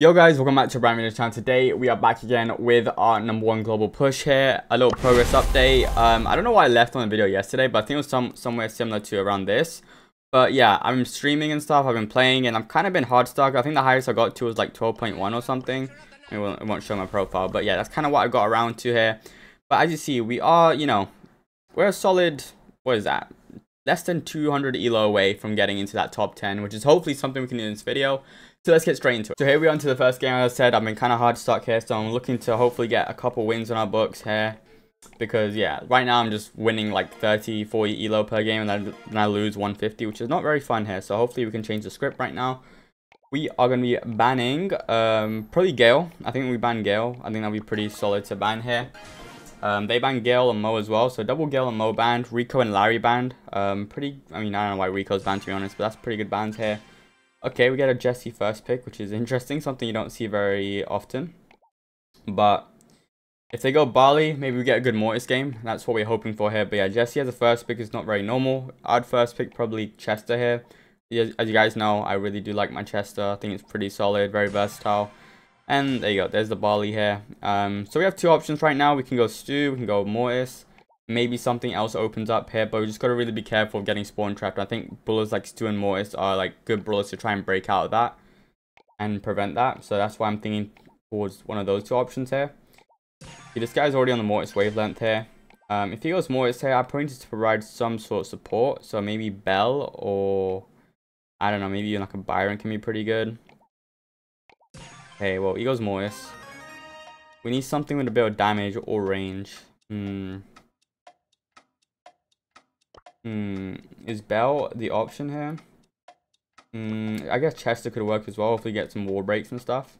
Yo guys, welcome back to brand new channel. Today we are back again with our number one global push here. A little progress update. Um, I don't know why I left on the video yesterday, but I think it was some somewhere similar to around this. But yeah, I'm streaming and stuff. I've been playing and I've kind of been hard stuck. I think the highest I got to was like 12.1 or something. It won't, it won't show my profile, but yeah, that's kind of what I got around to here. But as you see, we are, you know, we're a solid. What is that? Less than 200 elo away from getting into that top 10, which is hopefully something we can do in this video. So let's get straight into it. So here we are into the first game. As I said, I've been kind of hard stuck here, so I'm looking to hopefully get a couple wins on our books here. Because, yeah, right now I'm just winning like 30, 40 elo per game, and then, then I lose 150, which is not very fun here. So hopefully we can change the script right now. We are going to be banning um, probably Gale. I think we ban Gale. I think that'll be pretty solid to ban here. Um, they banned Gale and Moe as well, so double Gale and Moe banned. Rico and Larry banned. Um, pretty, I mean, I don't know why Rico's banned to be honest, but that's pretty good bans here. Okay, we get a Jessie first pick, which is interesting, something you don't see very often. But if they go Barley, maybe we get a good Mortis game. That's what we're hoping for here. But yeah, Jessie as a first pick is not very normal. I'd first pick probably Chester here. As you guys know, I really do like my Chester. I think it's pretty solid, very versatile. And there you go, there's the Barley here. Um, so we have two options right now. We can go Stu, we can go Mortis maybe something else opens up here, but we just got to really be careful of getting spawn trapped. I think brawlers like Stu and Mortis are like good brawlers to try and break out of that and prevent that. So that's why I'm thinking towards one of those two options here. See, this guy's already on the Mortis wavelength here. Um, if he goes Mortis here, I probably need to provide some sort of support. So maybe Belle or, I don't know, maybe even like a Byron can be pretty good. Okay, well, he goes Mortis. We need something with a bit of damage or range. Hmm. Hmm, is Belle the option here? Hmm, I guess Chester could work as well if we get some wall breaks and stuff.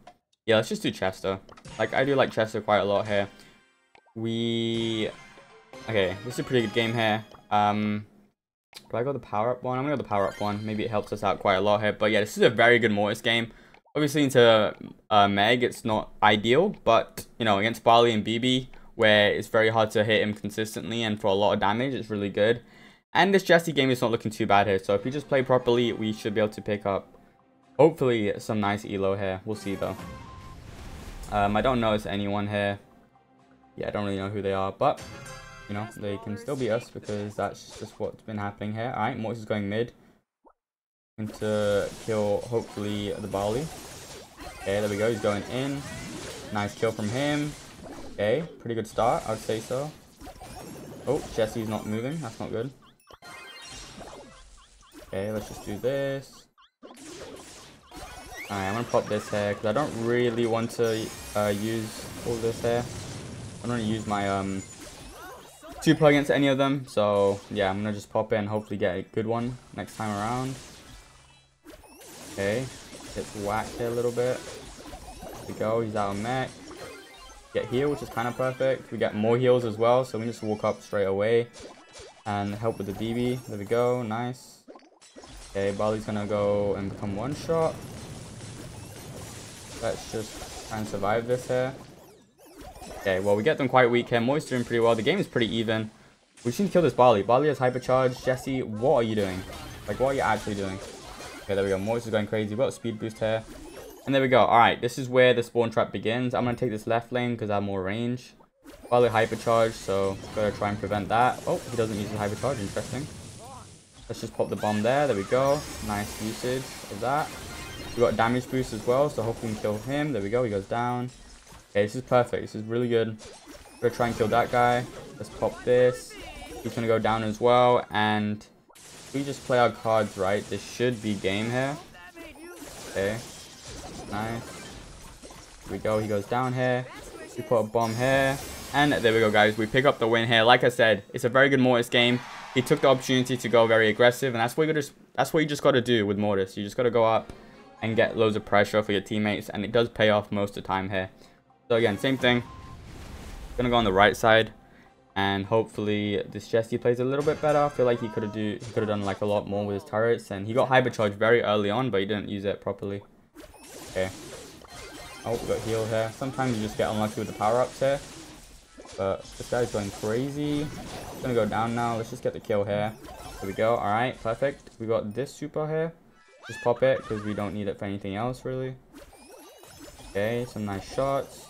Yeah, let's just do Chester. Like, I do like Chester quite a lot here. We... Okay, this is a pretty good game here. Um, do I go the power-up one? I'm gonna go the power-up one. Maybe it helps us out quite a lot here. But yeah, this is a very good Mortis game. Obviously, into uh, Meg, it's not ideal. But, you know, against Barley and Bibi, where it's very hard to hit him consistently and for a lot of damage, it's really good. And this Jessie game is not looking too bad here. So if we just play properly, we should be able to pick up, hopefully, some nice elo here. We'll see, though. Um, I don't notice anyone here. Yeah, I don't really know who they are. But, you know, they can still be us because that's just what's been happening here. Alright, Mortis is going mid. Going to kill, hopefully, the Barley. Okay, there we go. He's going in. Nice kill from him. Okay, pretty good start. I would say so. Oh, Jessie's not moving. That's not good. Okay, let's just do this. Alright, I'm gonna pop this here because I don't really want to uh, use all this here. I'm gonna use my um two plugins any of them. So yeah, I'm gonna just pop in, hopefully get a good one next time around. Okay, gets whacked here a little bit. There we go, he's out of mech. Get heal, which is kind of perfect. We get more heals as well, so we just walk up straight away and help with the DB. There we go, nice. Okay, Barley's gonna go and become one shot. Let's just try and survive this here. Okay, well, we get them quite weak here. Moist doing pretty well. The game is pretty even. We just need to kill this Barley. Barley has hypercharge. Jessie, what are you doing? Like, what are you actually doing? Okay, there we go. Moist is going crazy. We've got a speed boost here. And there we go. Alright, this is where the spawn trap begins. I'm going to take this left lane because I have more range. Barley hypercharge, so gotta try and prevent that. Oh, he doesn't use the hypercharge. Interesting. Let's just pop the bomb there. There we go. Nice usage of that. We got damage boost as well, so hopefully we can kill him. There we go. He goes down. Okay, this is perfect. This is really good. We're gonna try and kill that guy. Let's pop this. He's gonna go down as well. And we just play our cards right, this should be game here. Okay. Nice. Here we go. He goes down here. We put a bomb here. And there we go, guys. We pick up the win here. Like I said, it's a very good Mortis game he took the opportunity to go very aggressive, and that's what you just that's what you just got to do with Mortis. You just got to go up and get loads of pressure for your teammates, and it does pay off most of the time here. So again, same thing. Gonna go on the right side, and hopefully this Jessie plays a little bit better. I feel like he could have do he could have done like a lot more with his turrets, and he got hypercharge very early on, but he didn't use it properly. Okay. Oh, we got heal here. Sometimes you just get unlucky with the power ups here. But this guy's going crazy. Gonna go down now. Let's just get the kill here. There we go. Alright, perfect. We got this super here. Just pop it because we don't need it for anything else really. Okay, some nice shots.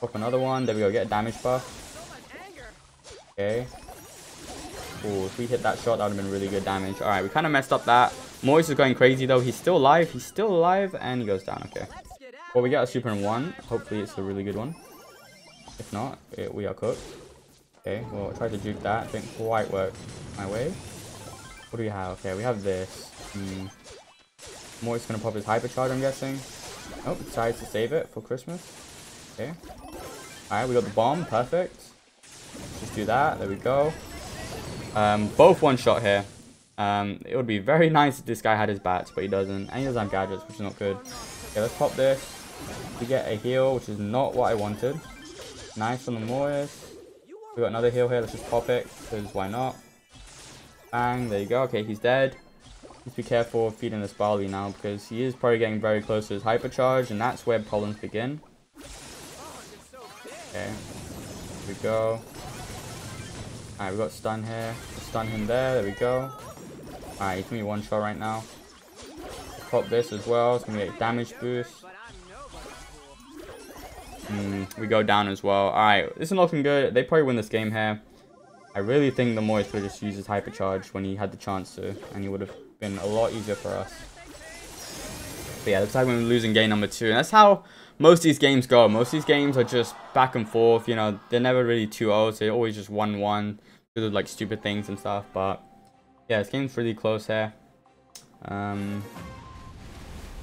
Pop another one. There we go. Get a damage buff. Okay. Ooh, if we hit that shot, that would have been really good damage. Alright, we kind of messed up that. Moist is going crazy though. He's still alive. He's still alive. And he goes down. Okay. Well, we got a super in one. Hopefully it's a really good one. If not, it, we are cooked. Okay, well, try to juke that. Didn't quite work my way. What do we have? Okay, we have this. Hmm. Gonna pop his hypercharge, I'm guessing. Oh, decides to save it for Christmas. Okay. Alright, we got the bomb. Perfect. Just do that. There we go. Um, both one shot here. Um, it would be very nice if this guy had his bats, but he doesn't. And he doesn't have gadgets, which is not good. Okay, let's pop this. We get a heal, which is not what I wanted. Nice on the Moist. We got another heal here. Let's just pop it, because why not? Bang, there you go. Okay, he's dead. Just be careful feeding this Barley now, because he is probably getting very close to his hypercharge, and that's where problems begin. Okay, we go. Alright, we got stun here. Stun him there. There we go. Alright, he's gonna be one shot right now. Pop this as well. It's gonna be a damage boost. Mm, we go down as well. Alright, this is looking good. They probably win this game here. I really think the Moist would just use his hypercharge when he had the chance to. And he would have been a lot easier for us. But yeah, looks like we're losing game number two. And that's how most of these games go. Most of these games are just back and forth. You know, they're never really 2-0. They're always just 1-1 because of like stupid things and stuff. But yeah, this game's really close here. Um,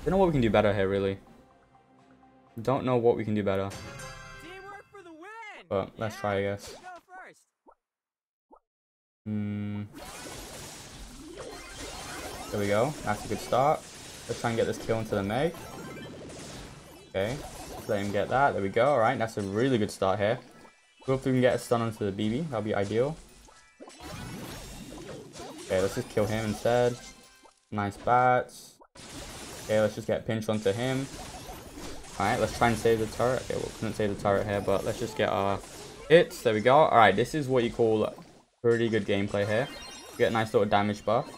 don't know what we can do better here, really. Don't know what we can do better. But let's try, I guess. Hmm. There we go. That's a good start. Let's try and get this kill into the Meg. Okay. Let's let him get that. There we go. Alright, that's a really good start here. Hopefully we can get a stun onto the Bibi. That'll be ideal. Okay, let's just kill him instead. Nice bats. Okay, let's just get pinch onto him. Alright, let's try and save the turret. Okay, well, couldn't save the turret here, but let's just get our hits. There we go. Alright, this is what you call pretty good gameplay here. Get a nice little damage buff.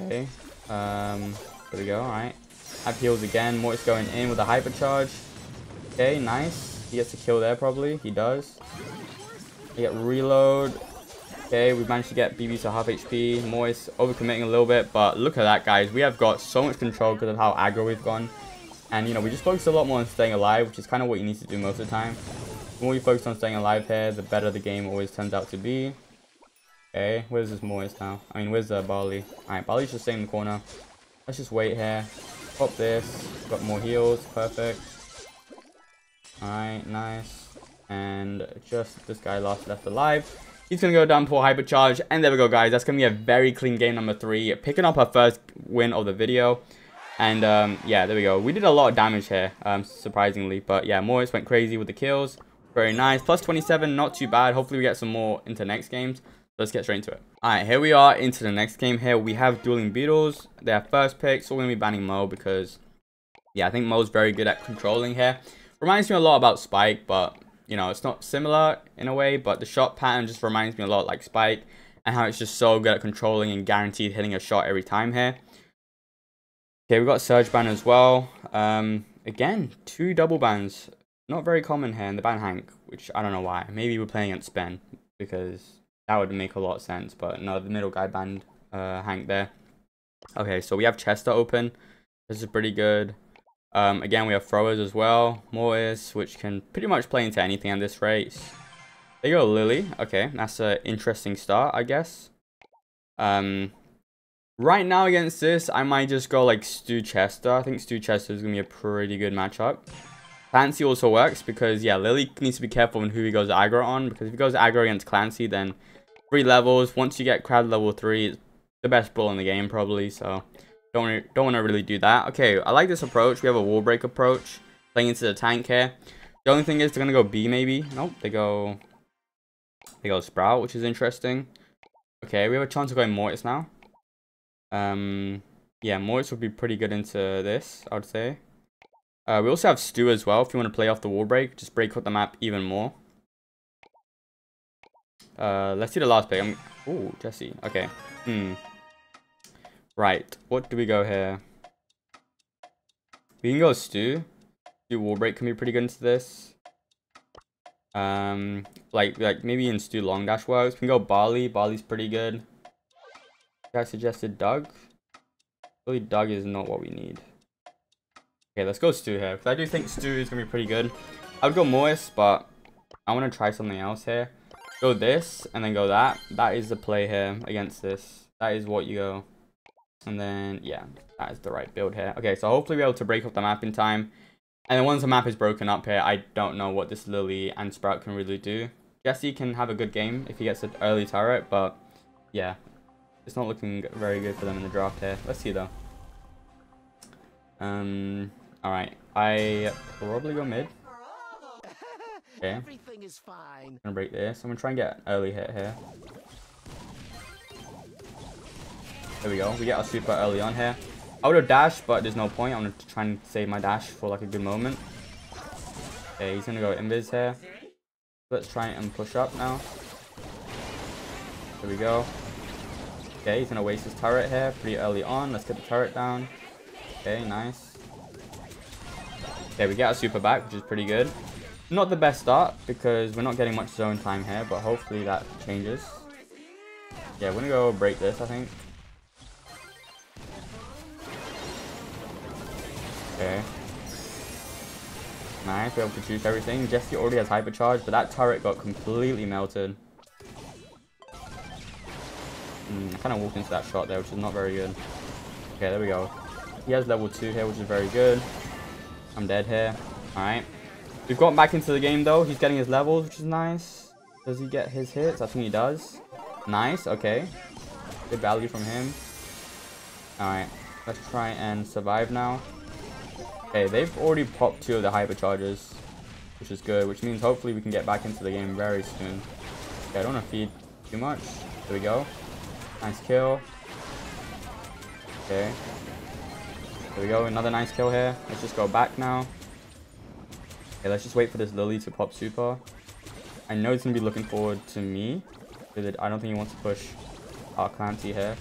Okay. Um, there we go. Alright. Have heals again. Mortis going in with a hypercharge. Okay, nice. He gets a kill there, probably. He does. We get reload. Okay, we managed to get Bibi to half HP. Moist overcommitting a little bit, but look at that, guys. We have got so much control because of how aggro we've gone. And, you know, we just focus a lot more on staying alive, which is kind of what you need to do most of the time. The more you focus on staying alive here, the better the game always turns out to be. Okay, where's this Moist now? I mean, where's uh, the Barley? Alright, Barley's just staying in the corner. Let's just wait here. Pop this. Got more heals. Perfect. Alright, nice. And just this guy last left alive. He's going to go down for hypercharge. And there we go, guys. That's going to be a very clean game number three. Picking up our first win of the video. And, um, yeah, there we go. We did a lot of damage here, um, surprisingly. But, yeah, Mortis went crazy with the kills. Very nice. Plus 27, not too bad. Hopefully we get some more into next games. Let's get straight into it. Alright, here we are into the next game here. We have Dueling Beetles. Have first pick, so we're going to be banning Moe because, yeah, I think Moe's very good at controlling here. Reminds me a lot about Spike, but you know, it's not similar in a way, but the shot pattern just reminds me a lot like Spike and how it's just so good at controlling and guaranteed hitting a shot every time here. Okay, we've got Surge Ban as well. Um, again, two double bans. Not very common here in the ban Hank, which I don't know why. Maybe we're playing against Ben because that would make a lot of sense, but no, the middle guy banned uh, Hank there. Okay, so we have Chester open. This is pretty good. Um, again, we have throwers as well. Mortis, which can pretty much play into anything at this race. There you go, Lily. Okay, that's an interesting start, I guess. Um, right now against this, I might just go like Stu Chester. I think Stu Chester is going to be a pretty good matchup. Clancy also works because, yeah, Lily needs to be careful on who he goes aggro on. Because if he goes aggro against Clancy, then three levels. Once you get crowd level three, it's the best bull in the game probably. So don't, don't want to really do that. Okay, I like this approach. We have a wall break approach. Playing into the tank here. The only thing is they're going to go B maybe. Nope, they go... They go Sprout, which is interesting. Okay, we have a chance of going Mortis now. Um, yeah, Mortis would be pretty good into this, I would say. Uh, we also have Stu as well, if you want to play off the wall break. Just break up the map even more. Uh, let's see the last pick. I'm... Ooh, Jessie. Okay. Hmm. Right, what do we go here? We can go Stu. Stu Wall Break can be pretty good into this. Um, like like maybe in Stu Long Dash works. We can go Barley. Barley's pretty good. I suggested Doug. Really, Doug is not what we need. Okay, let's go Stu here. Because I do think Stu is going to be pretty good. I would go Moist, but I want to try something else here. Go this, and then go that. That is the play here against this. That is what you go. And then, yeah, that is the right build here. Okay, so hopefully we're able to break up the map in time. And then once the map is broken up here, I don't know what this Lily and Sprout can really do. Jessie can have a good game if he gets an early turret, but yeah, it's not looking very good for them in the draft here. Let's see though. Um, all right, I probably go mid. Okay. Everything is fine. I'm gonna break this. I'm gonna try and get an early hit here. There we go. We get our super early on here. I would have dashed, but there's no point. I'm gonna try and save my dash for like a good moment. Okay, he's gonna go invis here. Let's try and push up now. There we go. Okay, he's gonna waste his turret here pretty early on. Let's get the turret down. Okay, nice. Okay, we get our super back, which is pretty good. Not the best start, because we're not getting much zone time here, but hopefully that changes. Yeah, we're gonna go break this, I think. Okay. Nice, we're able to juice everything. Jessie already has hypercharge, but that turret got completely melted. Mm, kind of walked into that shot there, which is not very good. Okay, there we go. He has level 2 here, which is very good. I'm dead here. Alright. We've gotten back into the game, though. He's getting his levels, which is nice. Does he get his hits? I think he does. Nice, okay. Good value from him. Alright. Let's try and survive now. Okay, they've already popped two of the hypercharges, which is good, which means hopefully we can get back into the game very soon. Okay, I don't want to feed too much. There we go. Nice kill. Okay. There we go, another nice kill here. Let's just go back now. Okay, let's just wait for this Lily to pop super. I know he's going to be looking forward to me. I don't think he wants to push our Clancy here.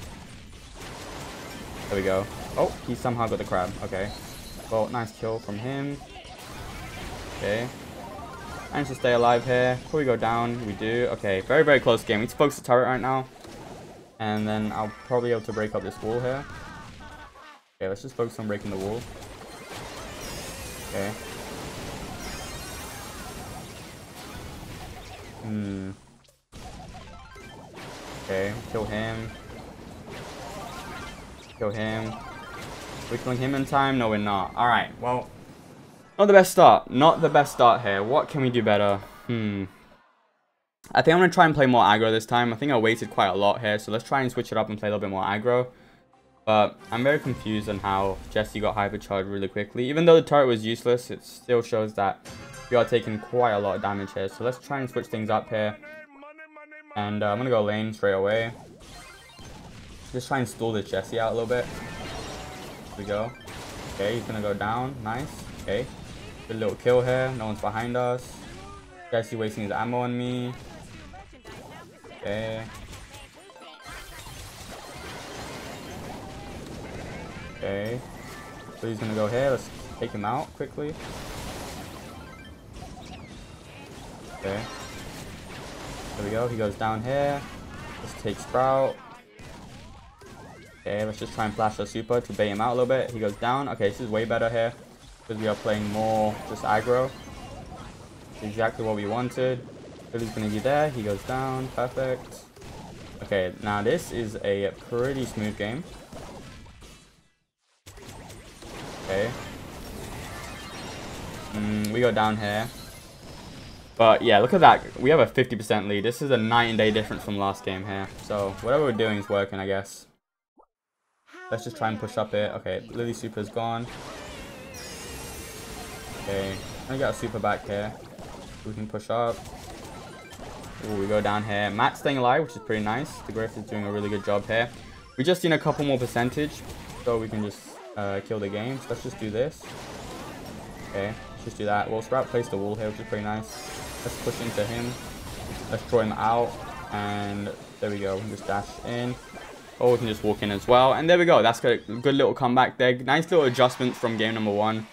There we go. Oh, he somehow got the crab. Okay. Well, nice kill from him. Okay. Managed to stay alive here. Before we go down, we do. Okay, very, very close game. We need to focus the turret right now. And then I'll probably be able to break up this wall here. Okay, let's just focus on breaking the wall. Okay. Hmm. Okay, kill him. Kill him. We're killing him in time? No, we're not. Alright, well, not the best start. Not the best start here. What can we do better? Hmm. I think I'm going to try and play more aggro this time. I think I waited quite a lot here, so let's try and switch it up and play a little bit more aggro. But I'm very confused on how Jessie got hypercharged really quickly. Even though the turret was useless, it still shows that we are taking quite a lot of damage here. So let's try and switch things up here. And uh, I'm going to go lane straight away. Just try and stall this Jessie out a little bit Here we go. Okay, he's gonna go down. Nice. Okay. Good little kill here. No one's behind us. Jessie wasting his ammo on me. Okay. Okay. So he's gonna go here. Let's take him out quickly. Okay. There we go. He goes down here. Let's take Sprout. Okay, let's just try and flash our super to bait him out a little bit. He goes down. Okay, this is way better here because we are playing more just aggro. Exactly what we wanted. Billy's going to do that. He goes down. Perfect. Okay, now this is a pretty smooth game. Okay. Mm, we go down here. But yeah, look at that. We have a 50% lead. This is a night and day difference from last game here. So whatever we're doing is working, I guess. Let's just try and push up it. Okay, Lily Super is gone. Okay, I got a super back here. We can push up. Ooh, we go down here. Matt's staying alive, which is pretty nice. The Griff is doing a really good job here. We just need a couple more percentage, so we can just uh, kill the game. So let's just do this. Okay, let's just do that. Well, Sprout placed the wall here, which is pretty nice. Let's push into him. Let's draw him out. And there we go. We can just dash in. Or we can just walk in as well. And there we go. That's a good little comeback there. Nice little adjustment from game number one.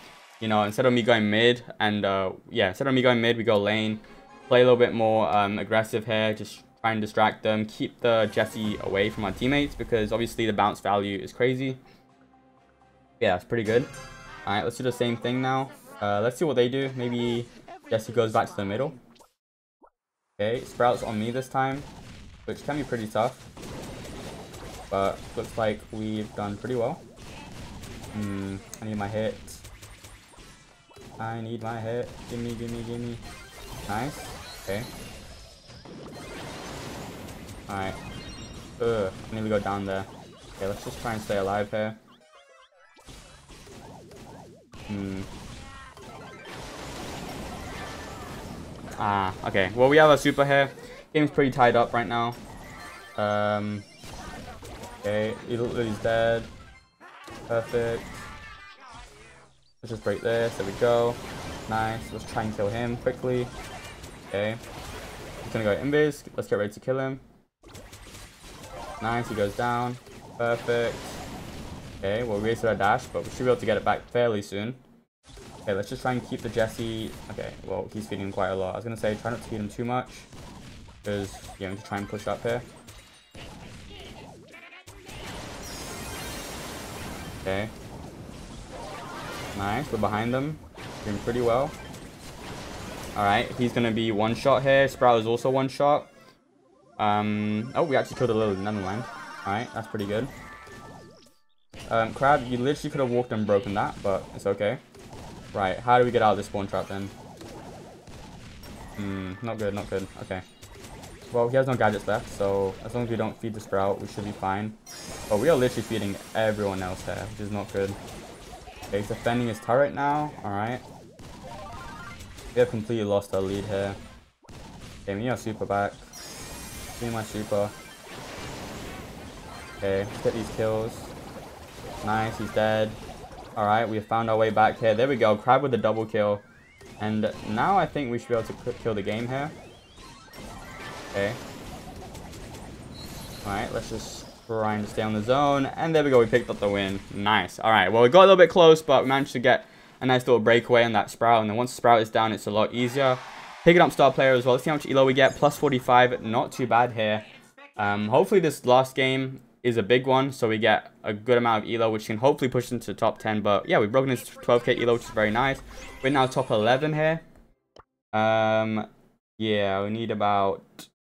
you know, instead of me going mid and, uh, yeah, instead of me going mid, we go lane. Play a little bit more um, aggressive here. Just try and distract them. Keep the Jessie away from our teammates because obviously the bounce value is crazy. Yeah, it's pretty good. Alright, let's do the same thing now. Uh, let's see what they do. Maybe Jessie goes back to the middle. Okay, Sprout's on me this time, which can be pretty tough. But looks like we've done pretty well. Hmm, I need my hit. I need my hit. Gimme, gimme, gimme. Nice. Okay. Alright. Ugh, I need to go down there. Okay, let's just try and stay alive here. Hmm. Ah, okay. Well, we have a super here. Game's pretty tied up right now. Um. Okay, he's dead. Perfect. Let's just break this. There we go. Nice. Let's try and kill him quickly. Okay. He's gonna go invis. Let's get ready to kill him. Nice. He goes down. Perfect. Okay, well, we wasted our dash, but we should be able to get it back fairly soon. Okay, let's just try and keep the Jessie. Okay, well, he's feeding him quite a lot. I was to say, try not to feed him too much. Because, yeah, we to try and push up here. Okay. Nice, we're behind them. Doing pretty well. Alright, he's going to be one shot here. Sprout is also one shot. Um, oh, we actually killed a little Netherland. Alright, that's pretty good. Um, Crab, you literally could have walked and broken that, but it's okay. Right, how do we get out of this spawn trap then? Hmm, not good, not good. Okay. Well, he has no gadgets left, so as long as we don't feed the Sprout, we should be fine. But we are literally feeding everyone else here, which is not good. Okay, he's defending his turret now. Alright. We have completely lost our lead here. Okay, we need our super back. Give me my super. Okay, let's get these kills. Nice, he's dead. Alright, we have found our way back here. There we go, Crab with a double kill. And now I think we should be able to kill the game here. Okay. Alright, let's just try and stay on the zone. And there we go, we picked up the win. Nice. Alright, well, we got a little bit close, but we managed to get a nice little breakaway on that Sprout. And then once the Sprout is down, it's a lot easier. Picking up star player as well. Let's see how much elo we get. Plus 45, not too bad here. Um, hopefully this last game is a big one, so we get a good amount of elo, which can hopefully push into top 10. But yeah, we've broken into 12k elo, which is very nice. We're now top 11 here. Um, yeah, we need about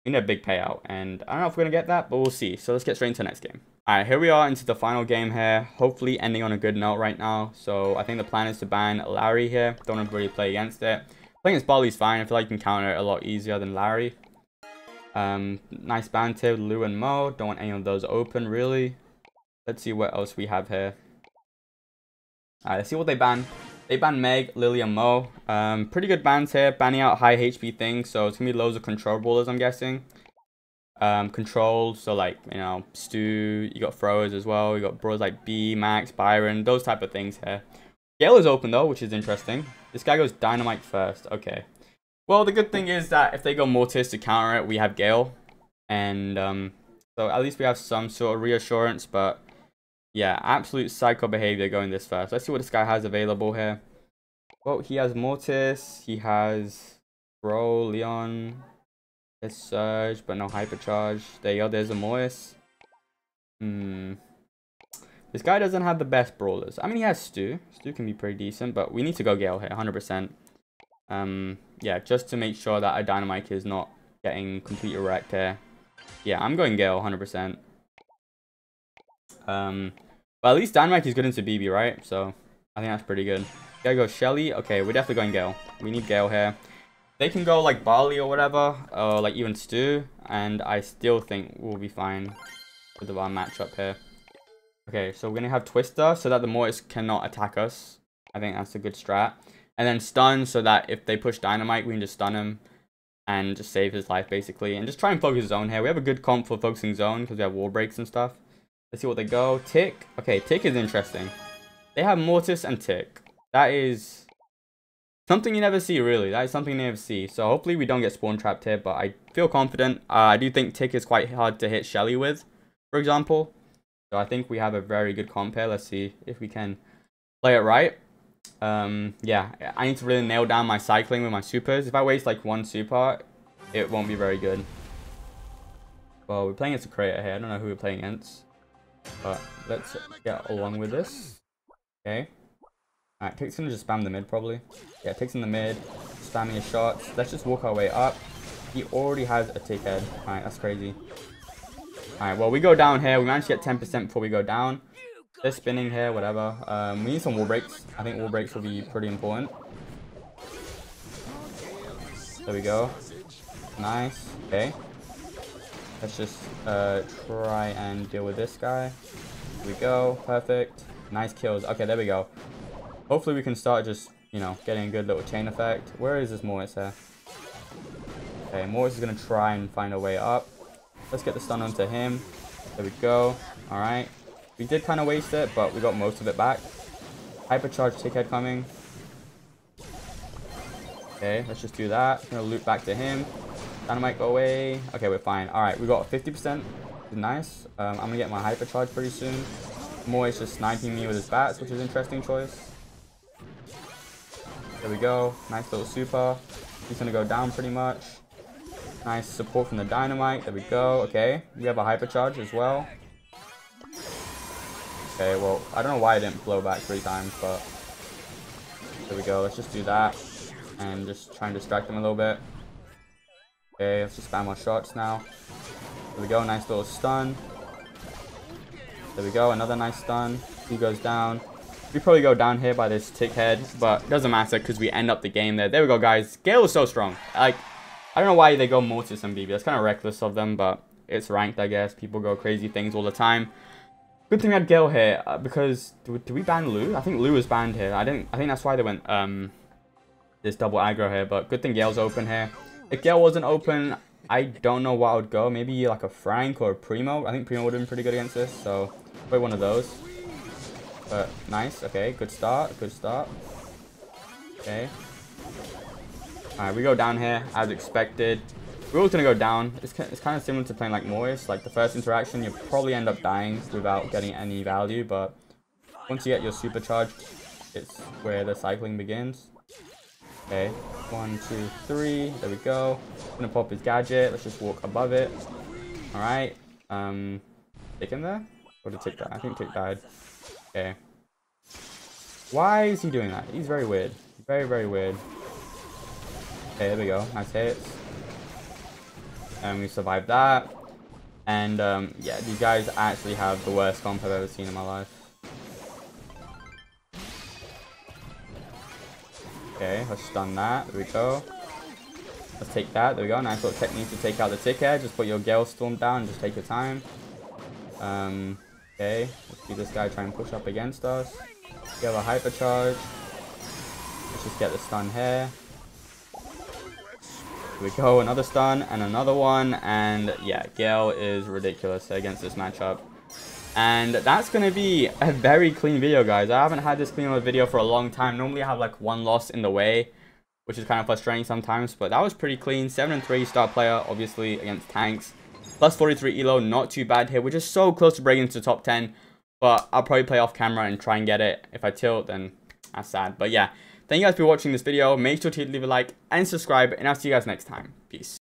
we need a big payout, and I don't know if we're gonna get that, but we'll see. So let's get straight into the next game. All right, here we are into the final game here. Hopefully ending on a good note right now. So I think the plan is to ban Larry here. Don't want to really play against it. Playing against Barley's fine. I feel like you can counter it a lot easier than Larry. Um, nice ban tip, Lou and Moe. Don't want any of those open, really. Let's see what else we have here. Alright, let's see what they ban. They ban Meg, Lily, and Moe. Um, pretty good bans here. Banning out high HP things, so it's going to be loads of control brawlers, I'm guessing. Um, control, so like, you know, Stu, you got throwers as well. You got bros like B, Max, Byron, those type of things here. Gale is open though, which is interesting. This guy goes Dynamike first. Okay. Well, the good thing is that if they go Mortis to counter it, we have Gale. And um, so at least we have some sort of reassurance. But yeah, absolute psycho behavior going this first. Let's see what this guy has available here. Well, he has Mortis. He has Bro, Leon. There's Surge, but no Hypercharge. There you go. There's a Mortis. Hmm. This guy doesn't have the best brawlers. I mean, he has Stu. Stu can be pretty decent, but we need to go Gale here, 100%. Um, yeah, just to make sure that our Dynamike is not getting completely wrecked here. Yeah, I'm going Gale 100%. Um, but at least Dynamike is good into Bibi, right? So I think that's pretty good. Gotta go Shelly. Okay, we're definitely going Gale. We need Gale here. They can go like Barley or whatever, or like even Stu, and I still think we'll be fine with our matchup here. Okay, so we're gonna have Twister so that the Mortis cannot attack us. I think that's a good strat. And then stun so that if they push Dynamike, we can just stun him and just save his life basically. And just try and focus zone here. We have a good comp for focusing zone because we have wall breaks and stuff. Let's see what they go. Tick. Okay, Tick is interesting. They have Mortis and Tick. That is something you never see really. That is something you never see. So hopefully we don't get spawn trapped here. But I feel confident. Uh, I do think Tick is quite hard to hit Shelly with, for example. So I think we have a very good comp here. Let's see if we can play it right. um, yeah, I need to really nail down my cycling with my supers. If I waste like one super, it won't be very good. Well, we're playing against a creator here. I don't know who we're playing against. But let's get along with this. Okay. Alright, Tick's gonna just spam the mid probably. Yeah, Tick's in the mid, spamming his shots. Let's just walk our way up. He already has a tick head. Alright, that's crazy. Alright, well we go down here. We managed to get 10% before we go down. They're spinning here, whatever. Um, we need some wall breaks. I think wall breaks will be pretty important. There we go. Nice. Okay. Let's just uh, try and deal with this guy. Here we go. Perfect. Nice kills. Okay, there we go. Hopefully we can start just, you know, getting a good little chain effect. Where is this Mortis here? Okay, Mortis is going to try and find a way up. Let's get the stun onto him. There we go. Alright. We did kind of waste it, but we got most of it back. Hypercharge tick head coming. Okay, let's just do that. Gonna loop back to him. Dynamike go away. Okay, we're fine. Alright, we got 50%. Nice. Um, I'm gonna get my hypercharge pretty soon. Moy's just sniping me with his bats, which is an interesting choice. There we go. Nice little super. He's gonna go down pretty much. Nice support from the Dynamike. There we go. Okay. We have a hypercharge as well. Okay, well, I don't know why I didn't blow back three times, but there we go. Let's just do that and just try and distract them a little bit. Okay, let's just spam our shots now. There we go. Nice little stun. There we go, another nice stun. He goes down. We probably go down here by this tick head, but doesn't matter because we end up the game there. There we go, guys. Gale is so strong. Like, I don't know why they go Mortis and Bibi. That's kind of reckless of them, but it's ranked, I guess. People go crazy things all the time. Good thing we had Gale here, uh, because... Do we, ban Lou? I think Lou was banned here. I didn't. I think that's why they went um this double aggro here, but good thing Gale's open here. If Gale wasn't open, I don't know what I would go. Maybe like a Frank or a Primo. I think Primo would have been pretty good against this, so... Play one of those. But nice. Okay, good start. Good start. Okay. Alright, we go down here as expected. We're all going to go down. It's, it's kind of similar to playing like Mortis. Like the first interaction, you probably end up dying without getting any value. But once you get your supercharged, it's where the cycling begins. Okay, one, two, three. There we go. I'm Gonna pop his gadget. Let's just walk above it. All right. Um, take him there. Or did Tick die? I think Tick died. Okay. Why is he doing that? He's very weird. Very, very weird. Okay, there we go. Nice hits. And we survived that. And, um, yeah, these guys actually have the worst comp I've ever seen in my life. Okay, let's stun that. There we go. Let's take that. There we go. Nice little technique to take out the ticket. Just put your Gale Storm down. Just take your time. Um, Okay, let's see this guy try and push up against us. Have a hypercharge. Let's just get the stun here. Here we go, another stun and another one. And yeah, Gale is ridiculous against this matchup. And that's going to be a very clean video, guys. I haven't had this clean of a video for a long time. Normally I have like one loss in the way, which is kind of frustrating sometimes. But that was pretty clean. 7 and 3 star player, obviously, against tanks. Plus 43 elo, not too bad here. We're just so close to breaking into the top 10. But I'll probably play off camera and try and get it. If I tilt, then that's sad. But yeah, thank you guys for watching this video. Make sure to leave a like and subscribe. And I'll see you guys next time. Peace.